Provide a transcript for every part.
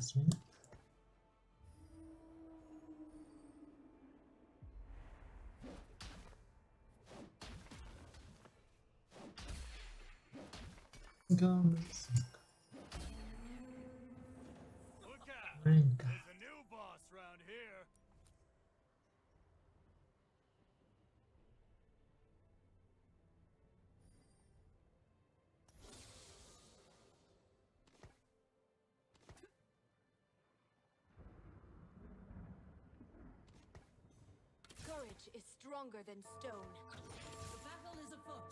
Suena. Camisa. Look stronger than stone. The battle is afoot.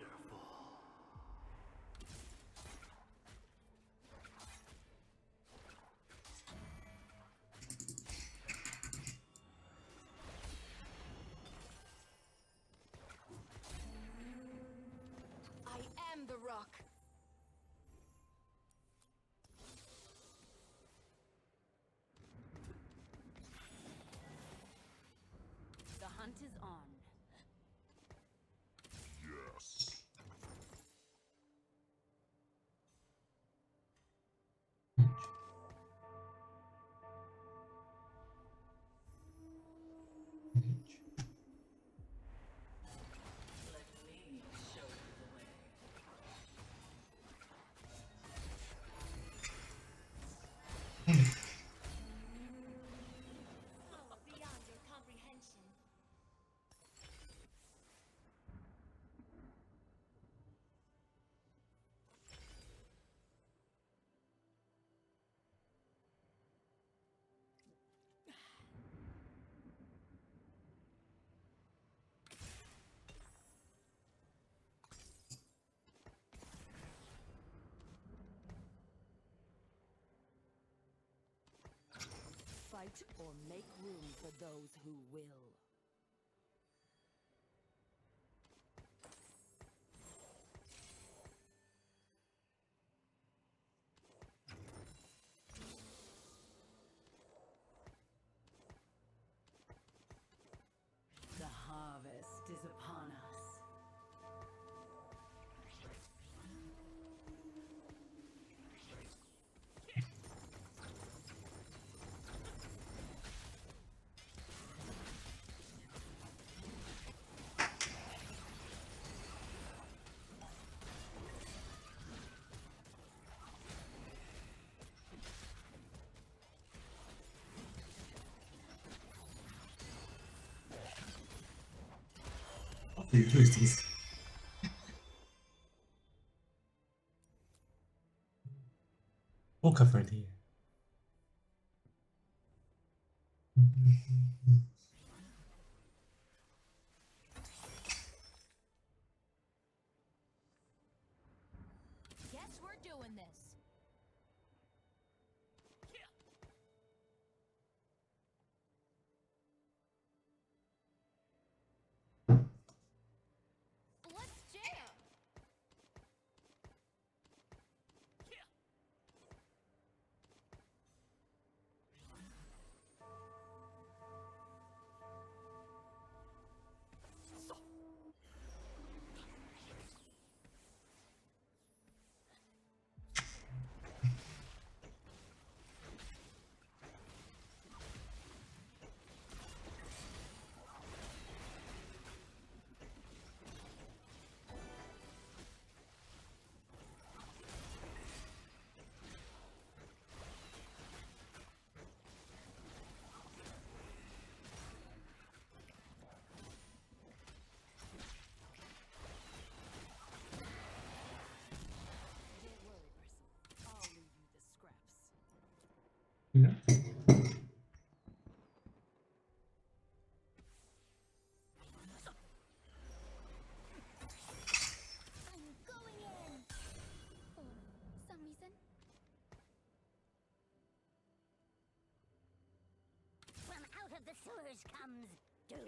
I hunt is on. Fight or make room for those who will. Who is this? Poker friend here. The sewers comes doom.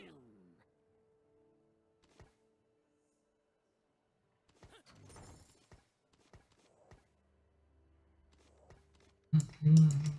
Hmm.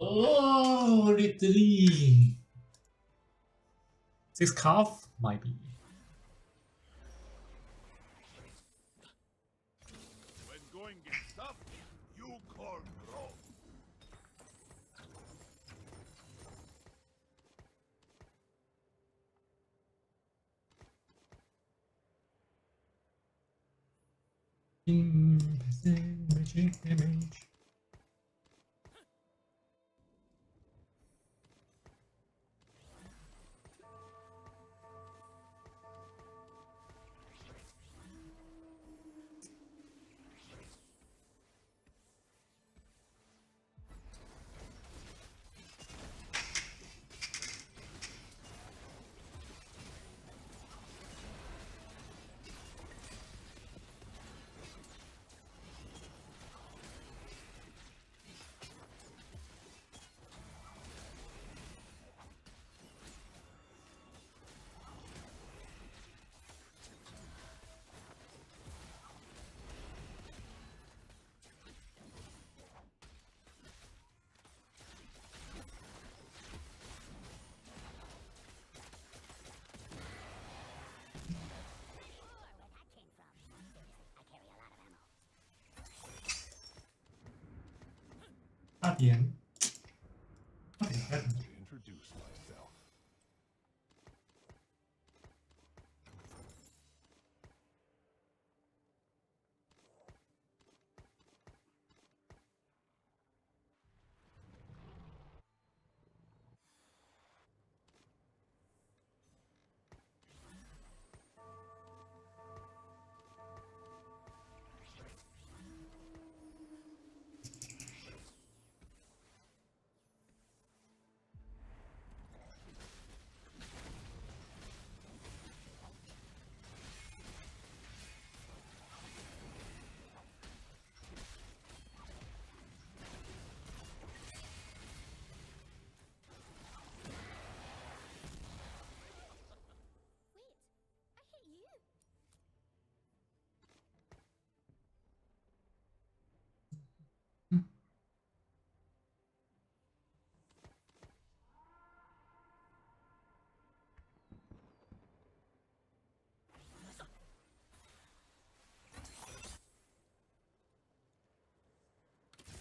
Oh, little Six calf? Might be. Yeah.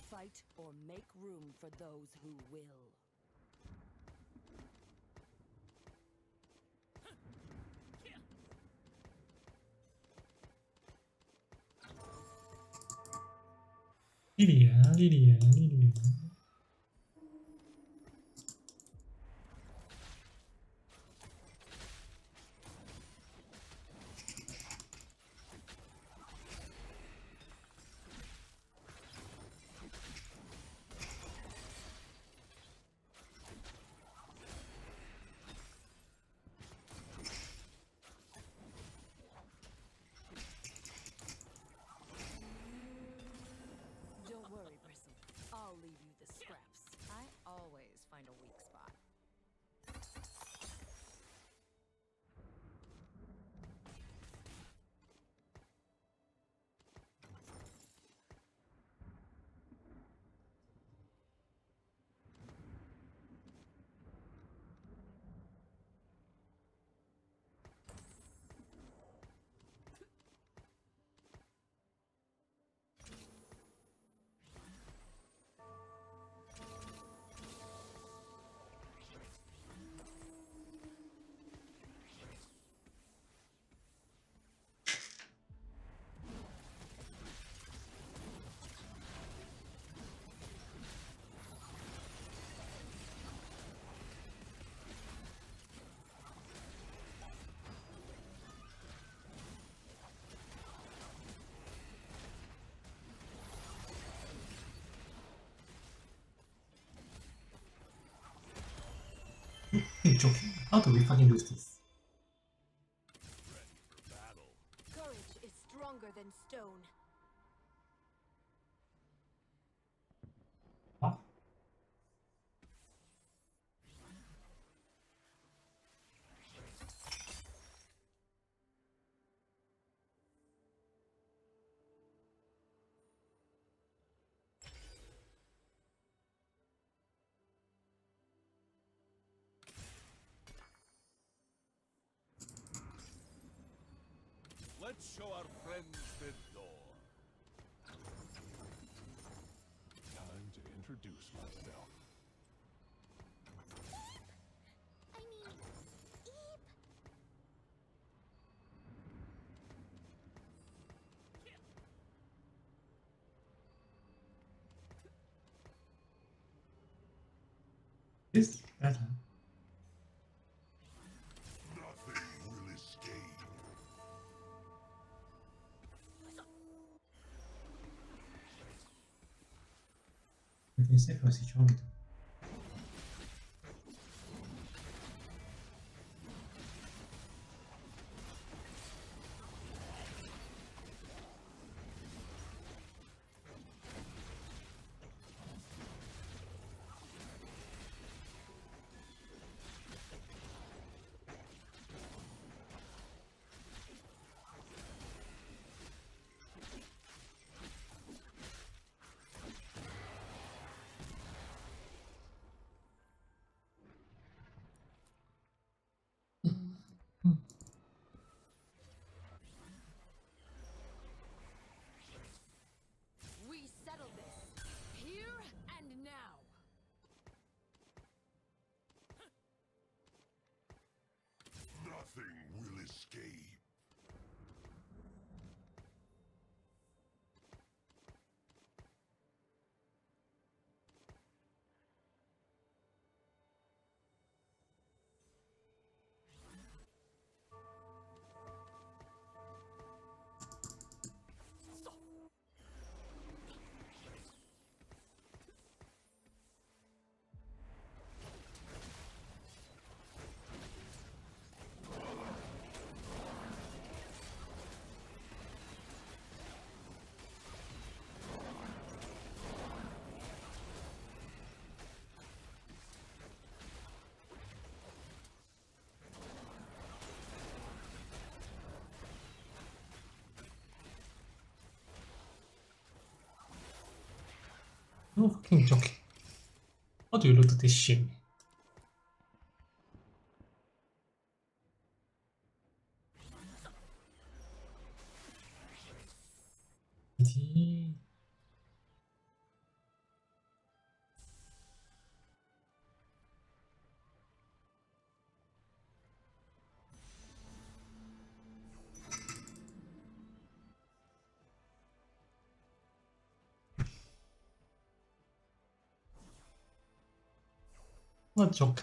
Fight or make room for those who will. Lillia, Lillia, Lillia. Joking. How do we fucking lose this? Let's show our friends the door. Time to introduce myself. I mean, Eep. This better. Você foi assistir will Ну, хин жол. Одоо юу л өдөрт ишим. まあ、直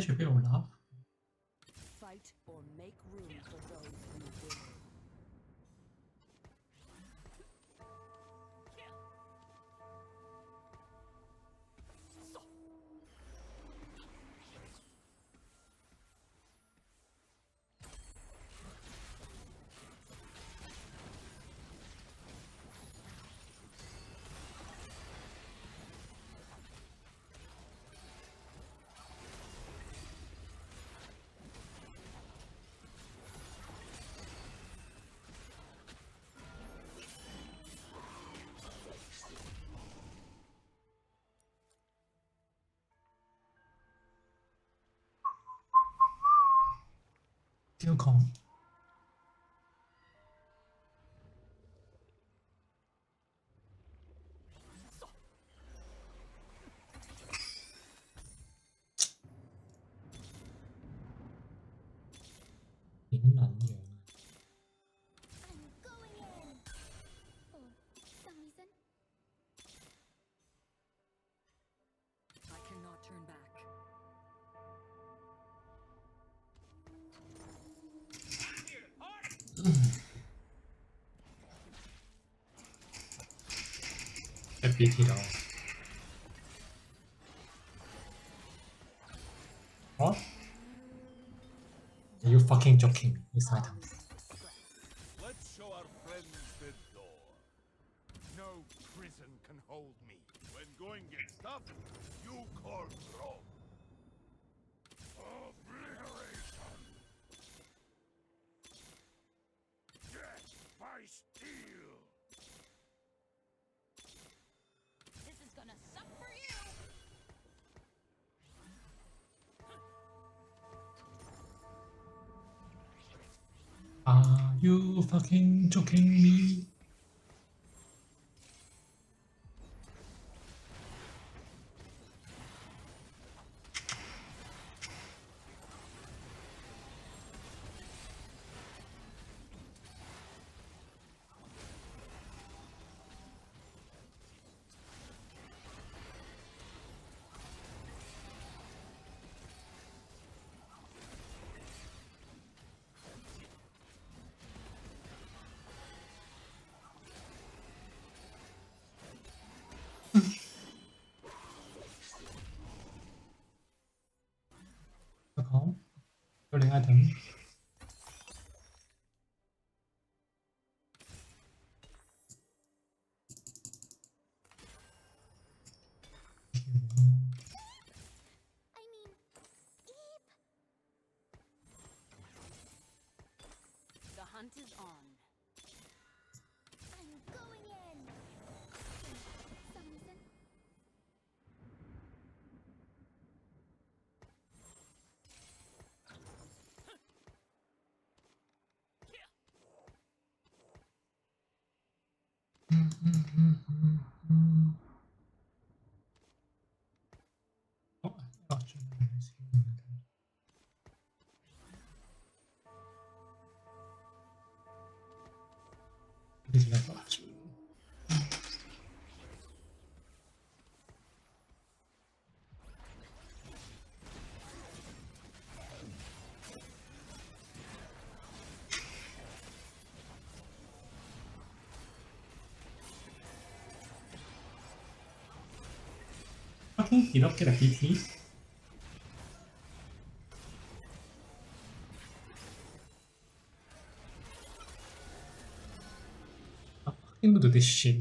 去被窝了。这个口 What? Are you fucking joking? This item. Let's show our friends the door. No prison can hold me. When going gets tough, you call Rome. Obliteration. You fucking joking me? Eve. The hunt is on. mm-hmm. mm-hmm. mm-hmm. You don't get a beat me. I'm gonna do this shit.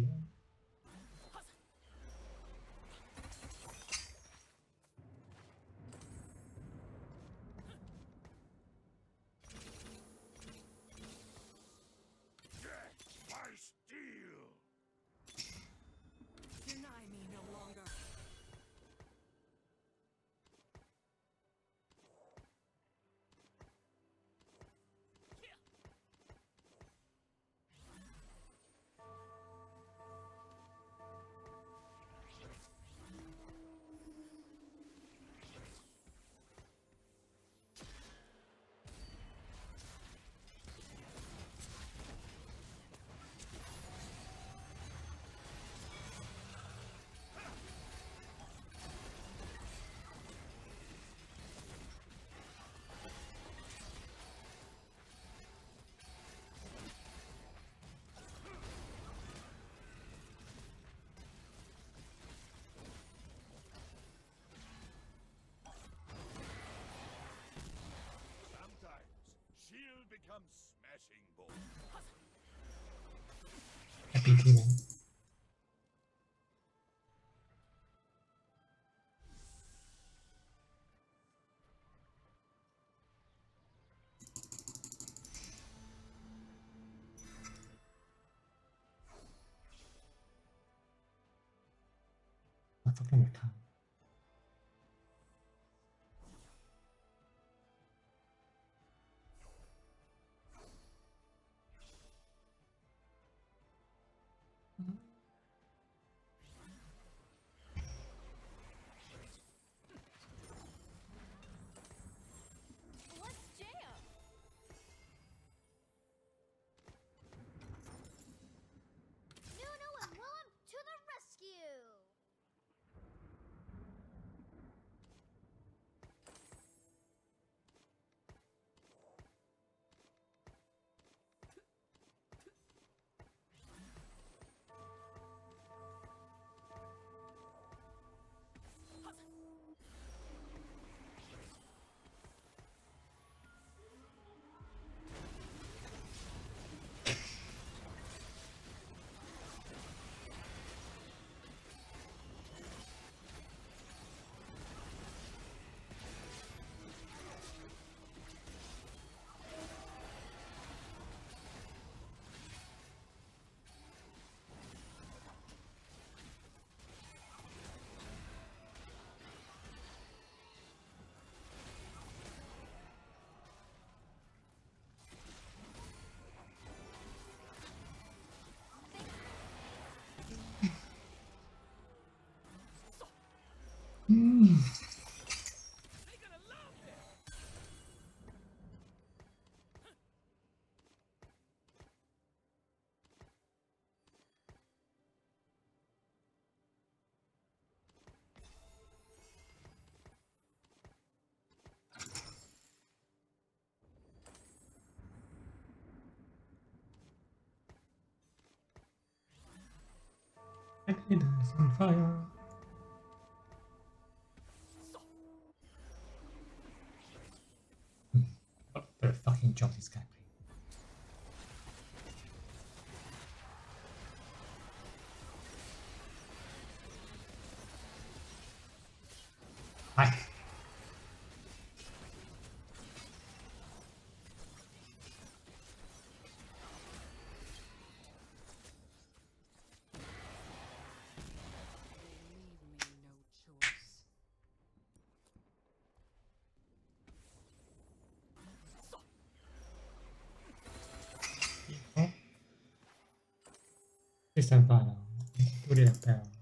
BT man. I fucking 못함. It is on fire. Oh, the fucking jump is guy. Hi. They leave me no choice. Oh. Please stand by now. Do the bell.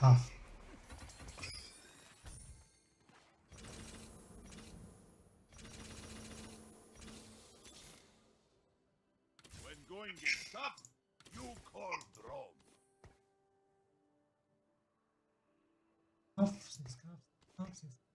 The. When going gets tough, you call Drom. Calf, six calf,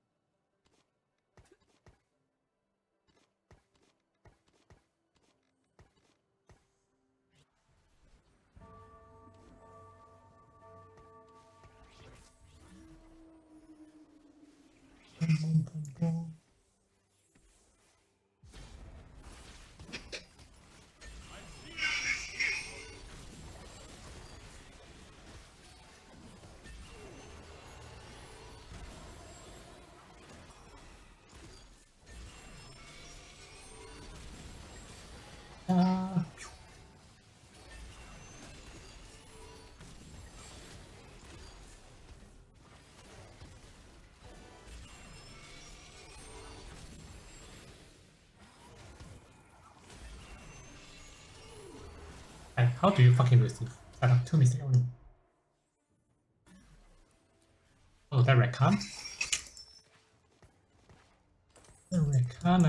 Hey, how do you fucking receive? I have two mistakes only. Oh, that Rakan? The Rakan,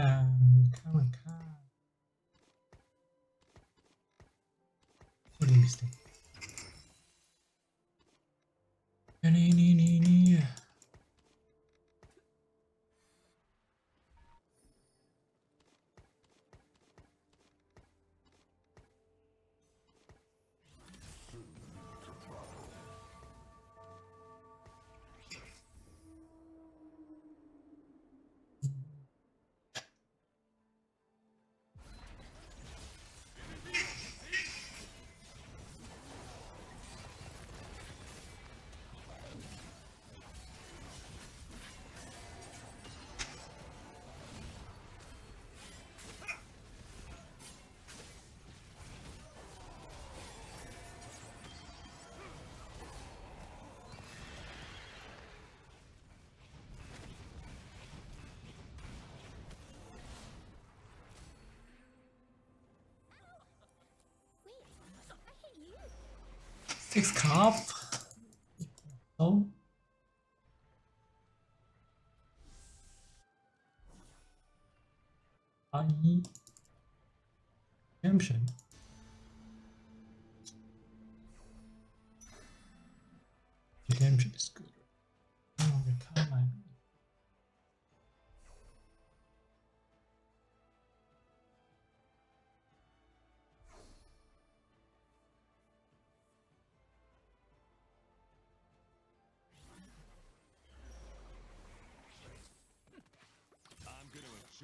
Six carp.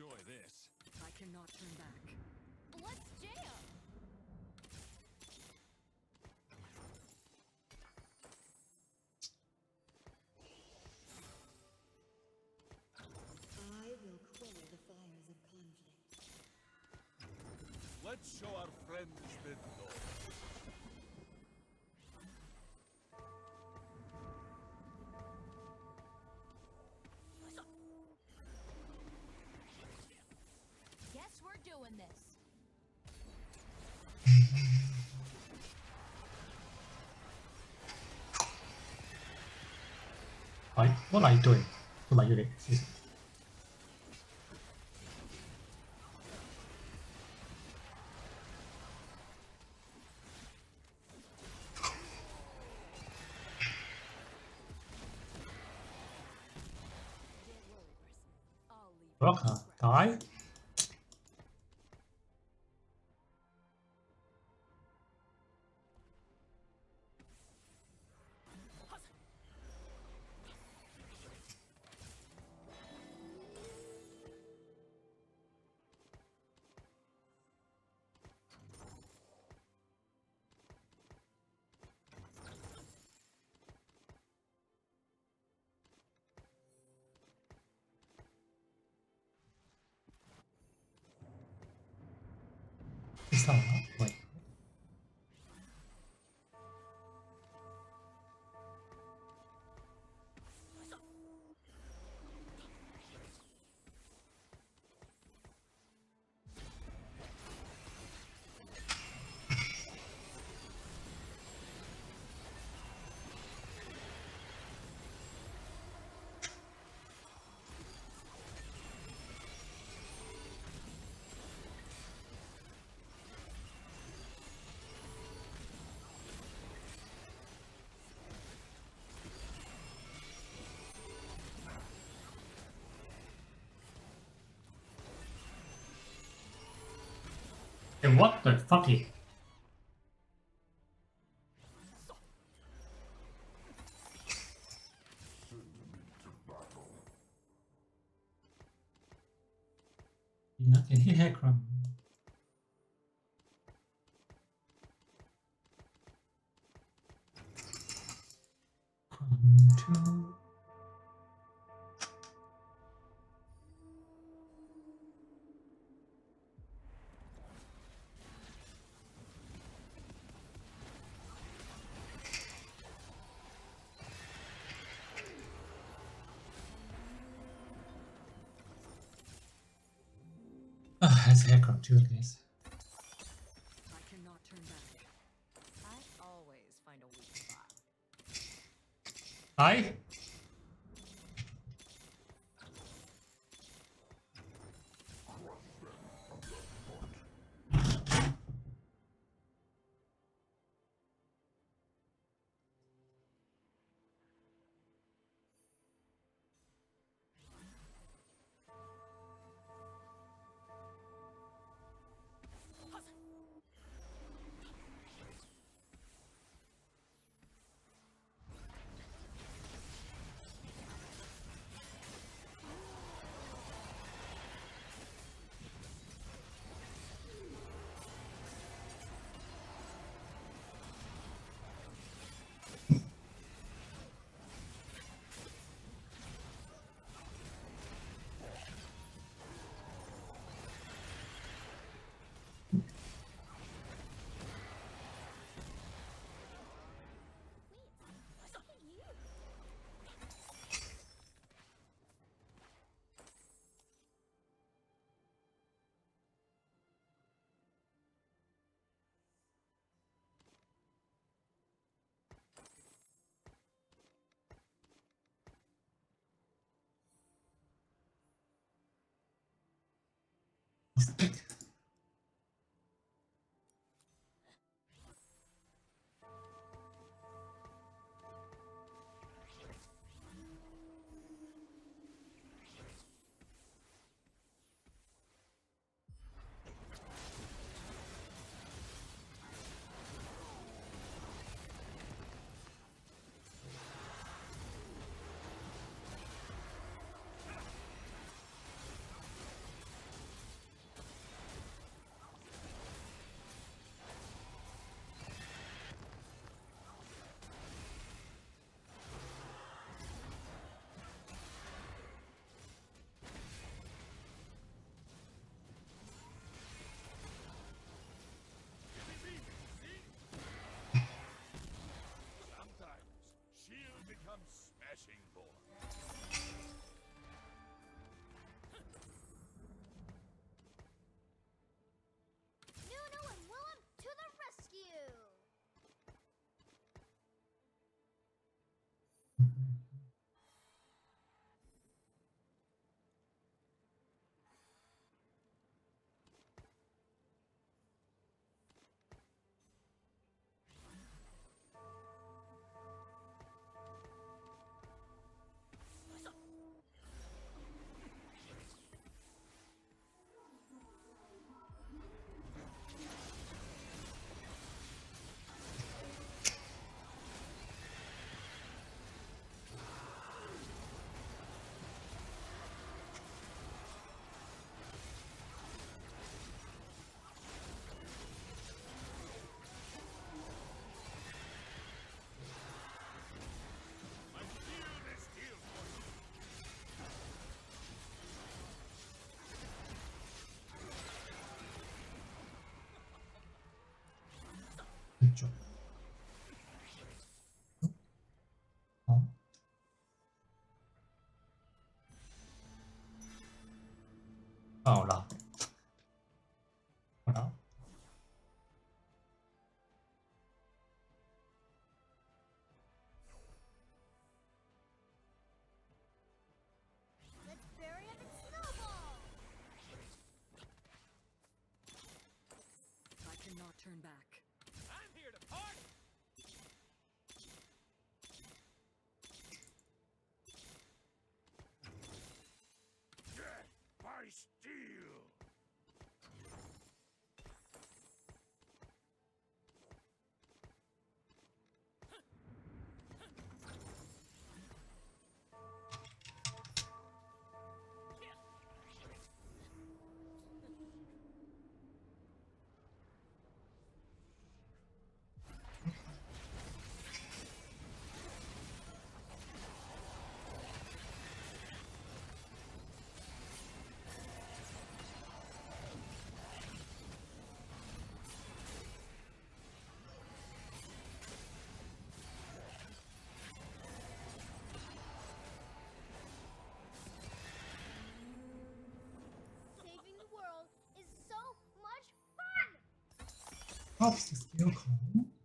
Enjoy this. I cannot turn back. Let's jam! I will quell the fires of conflict. Let's show our friends doing this. Right, what are you doing? What are you doing? Excuse What the fuck? Snowball! I cannot turn back. Half the skill come.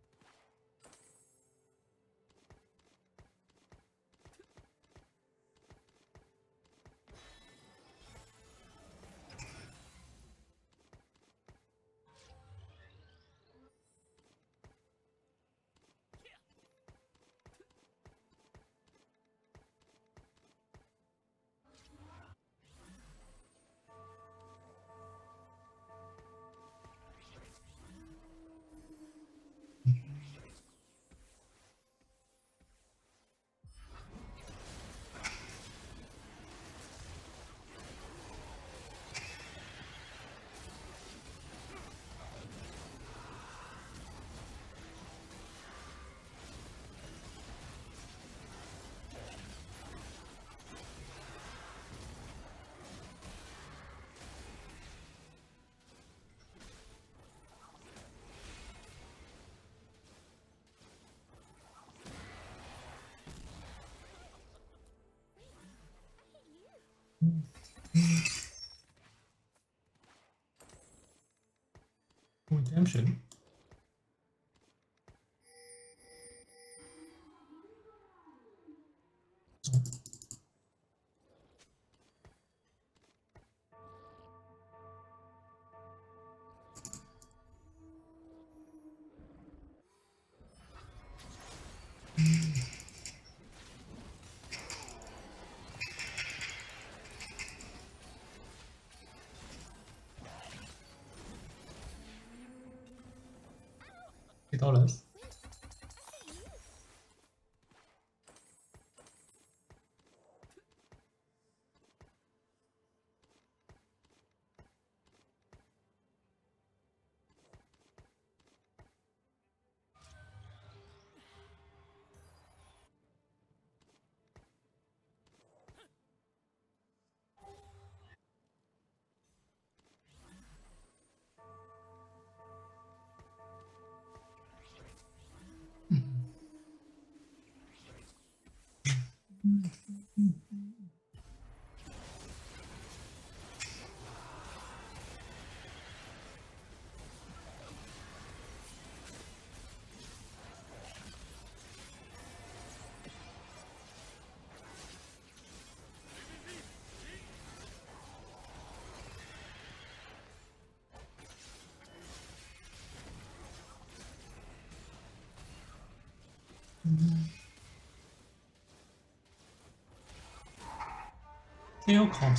Redemption. eu como,